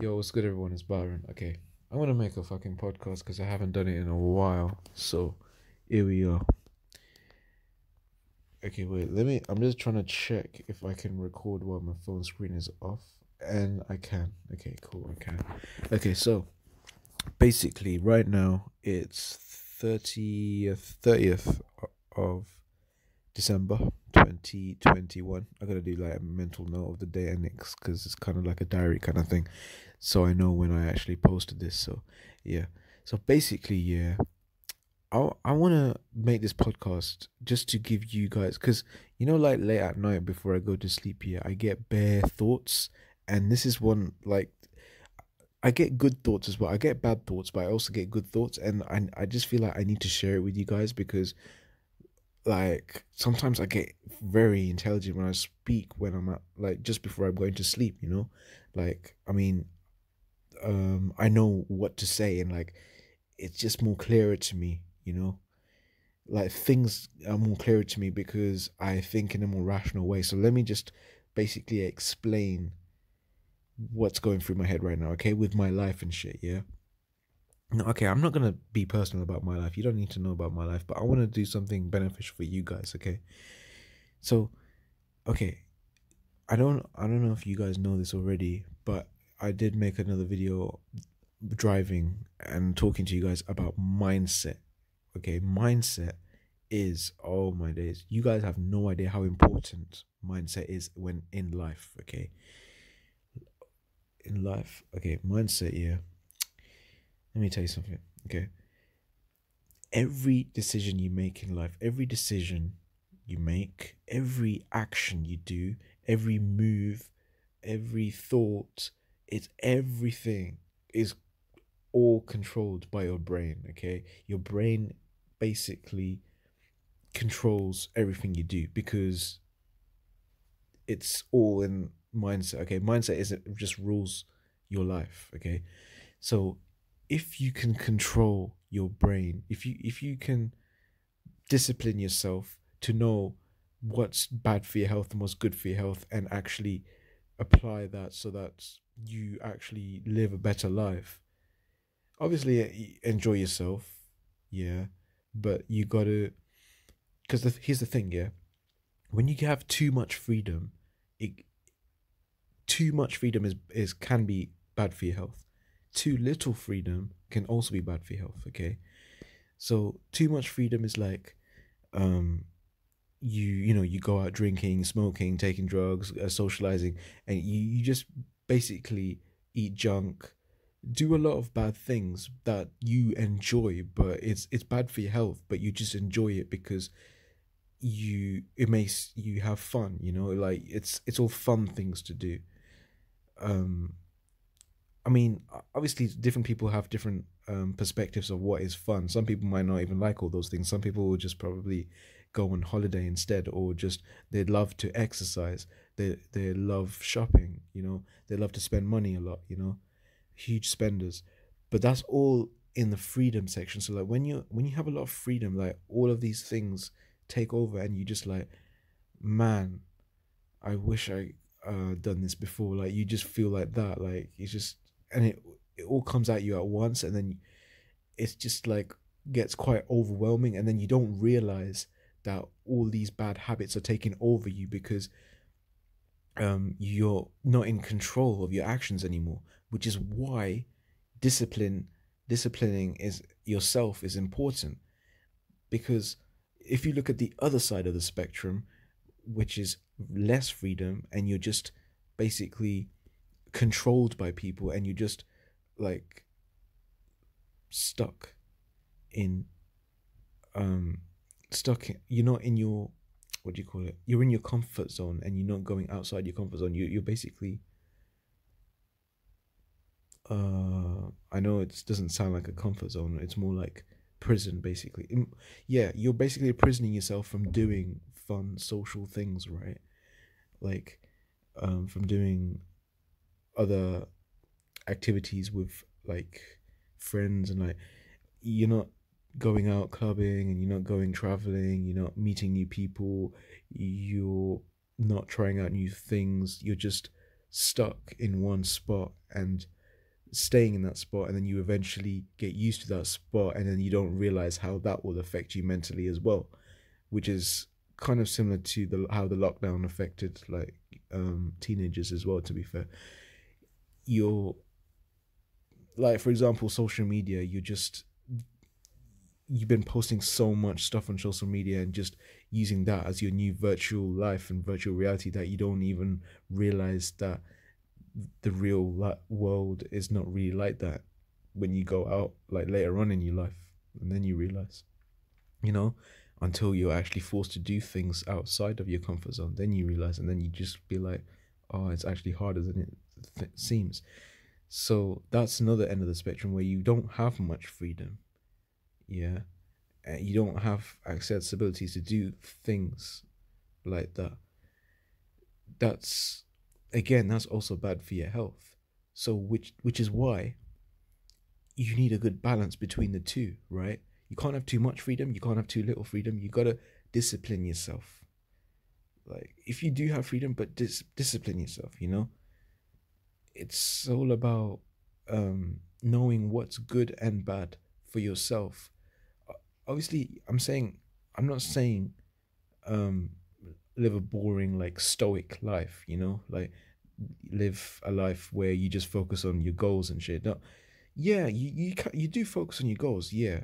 Yo, what's good, everyone? It's Byron. Okay, I want to make a fucking podcast because I haven't done it in a while. So, here we are. Okay, wait. Let me. I'm just trying to check if I can record while my phone screen is off, and I can. Okay, cool. I can. Okay, so basically, right now it's thirtieth, thirtieth of December 2021. I gotta do like a mental note of the day and next because it's kind of like a diary kind of thing, so I know when I actually posted this. So yeah. So basically, yeah. I I want to make this podcast just to give you guys because you know like late at night before I go to sleep yeah I get bare thoughts and this is one like I get good thoughts as well I get bad thoughts but I also get good thoughts and I I just feel like I need to share it with you guys because like sometimes I get very intelligent when I speak when I'm at like just before I'm going to sleep, you know? Like I mean um I know what to say and like it's just more clearer to me, you know? Like things are more clearer to me because I think in a more rational way. So let me just basically explain what's going through my head right now, okay? With my life and shit, yeah? Okay, I'm not gonna be personal about my life. You don't need to know about my life, but I want to do something beneficial for you guys. Okay, so, okay, I don't, I don't know if you guys know this already, but I did make another video driving and talking to you guys about mindset. Okay, mindset is oh my days. You guys have no idea how important mindset is when in life. Okay, in life. Okay, mindset. Yeah let me tell you something, okay? Every decision you make in life, every decision you make, every action you do, every move, every thought, it's everything is all controlled by your brain, okay? Your brain basically controls everything you do because it's all in mindset, okay? Mindset isn't just rules your life, okay? So if you can control your brain, if you if you can discipline yourself to know what's bad for your health and what's good for your health and actually apply that so that you actually live a better life. Obviously eh, enjoy yourself, yeah, but you got to cuz here's the thing, yeah. When you have too much freedom, it too much freedom is is can be bad for your health too little freedom can also be bad for your health okay? So too much freedom is like um you you know you go out drinking smoking taking drugs uh, socializing and you, you just basically eat junk do a lot of bad things that you enjoy but it's it's bad for your health but you just enjoy it because you it makes you have fun you know? Like it's it's all fun things to do. Um I mean, obviously, different people have different um, perspectives of what is fun. Some people might not even like all those things. Some people will just probably go on holiday instead, or just they'd love to exercise. They they love shopping. You know, they love to spend money a lot. You know, huge spenders. But that's all in the freedom section. So like when you when you have a lot of freedom, like all of these things take over, and you just like, man, I wish I uh done this before. Like you just feel like that. Like it's just and it it all comes at you at once and then it's just like gets quite overwhelming and then you don't realize that all these bad habits are taking over you because um you're not in control of your actions anymore which is why discipline disciplining is yourself is important. Because if you look at the other side of the spectrum which is less freedom and you're just basically controlled by people and you just like stuck in um stuck in, you're not in your what do you call it? You're in your comfort zone and you're not going outside your comfort zone. You, you're basically uh i know it doesn't sound like a comfort zone. It's more like prison basically. Yeah you're basically imprisoning yourself from doing fun social things right? Like um from doing other activities with like friends and like you're not going out clubbing and you're not going traveling you're not meeting new people you're not trying out new things you're just stuck in one spot and staying in that spot and then you eventually get used to that spot and then you don't realize how that will affect you mentally as well which is kind of similar to the how the lockdown affected like um teenagers as well to be fair you're like for example social media you just you've been posting so much stuff on social media and just using that as your new virtual life and virtual reality that you don't even realize that the real world is not really like that when you go out like later on in your life and then you realize you know until you're actually forced to do things outside of your comfort zone then you realize and then you just be like oh it's actually harder than it th- seems. So that's another end of the spectrum where you don't have much freedom. Yeah? You don't have accessibility to do things like that. That's again that's also bad for your health. So which which is why you need a good balance between the two right? You can't have too much freedom you can't have too little freedom. You got to discipline yourself like if you do have freedom but dis- discipline yourself you know? It's all about um knowing what's good and bad for yourself. Obviously i'm saying i'm not saying um live a boring like stoic life you know? Like live a life where you just focus on your goals and shit. No. Yeah you you you do focus on your goals yeah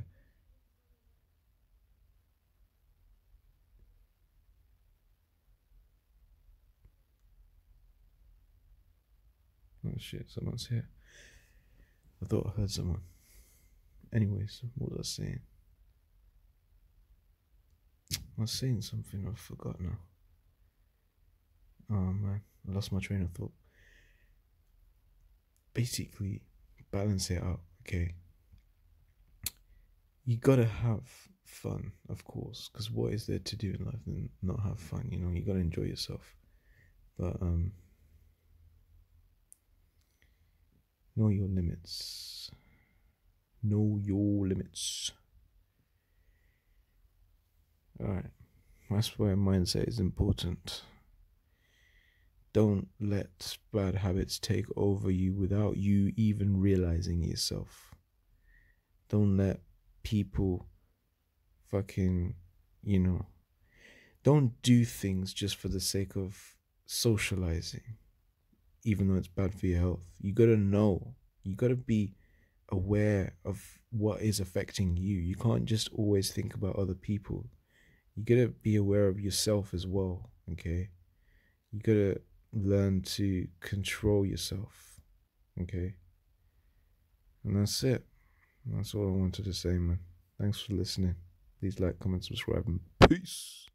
shit, someone's here. I thought I heard someone. Anyways, what was I saying? I was saying something, I forgot now. Oh man, I lost my train of thought. Basically, balance it out, okay? You gotta have fun, of course, because what is there to do in life than not have fun? You know, you gotta enjoy yourself. But, um, know your limits. Know your limits. Alright, that's where mindset is important. Don't let bad habits take over you without you even realizing yourself. Don't let people fucking, you know, don't do things just for the sake of socializing, even though it's bad for your health. You gotta know, you gotta be aware of what is affecting you. You can't just always think about other people you gotta be aware of yourself as well, okay? You gotta learn to control yourself, okay? And that's it. That's all I wanted to say, man. Thanks for listening. Please like, comment, subscribe, and peace.